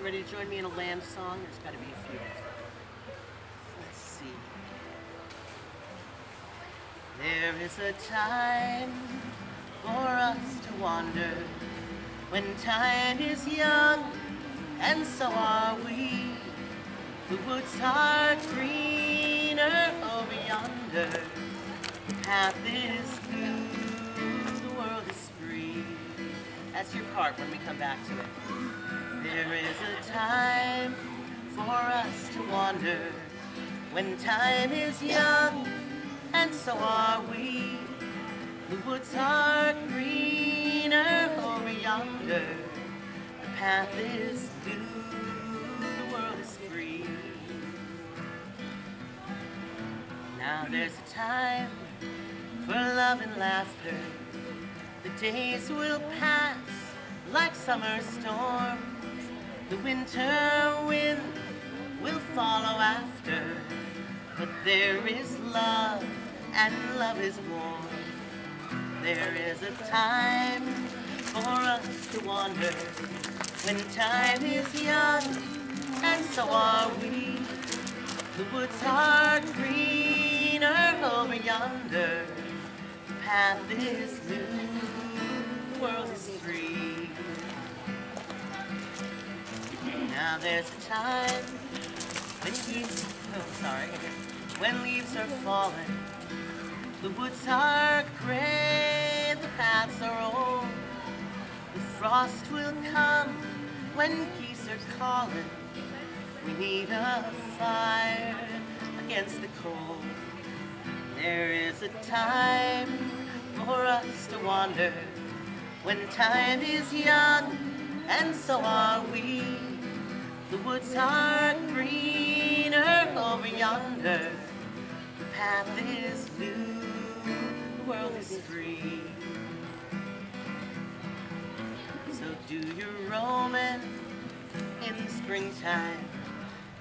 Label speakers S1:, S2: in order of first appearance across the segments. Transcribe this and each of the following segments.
S1: You ready to join me in a land song? There's got to be a few. Let's see. There is a time for us to wander when time is young, and so are we. The woods are greener over yonder. The path is blue, the world is free. That's your part when we come back to it. There is a time for us to wander when time is young, and so are we. The woods are greener over yonder. The path is blue, the world is free. Now there's a time for love and laughter. The days will pass like summer storms. The winter wind will follow after. But there is love, and love is warm. There is a time for us to wander when time is young, and so are we. The woods are greener over yonder. The path is blue, the world is free. There's a time when leaves, oh sorry, when leaves are falling, the woods are gray, the paths are old. The frost will come when geese are calling. We need a fire against the cold. There is a time for us to wander when time is young, and so are we. The woods are greener over yonder. The path is blue, the world is free. So do your roaming in the springtime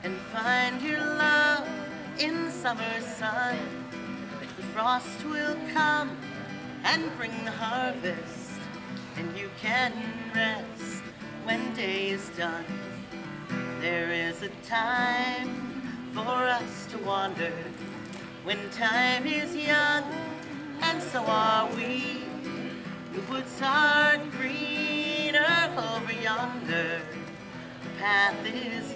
S1: and find your love in summer sun. But The frost will come and bring the harvest, and you can rest when day is done. There is a time for us to wander when time is young, and so are we. The woods are greener over yonder. The path is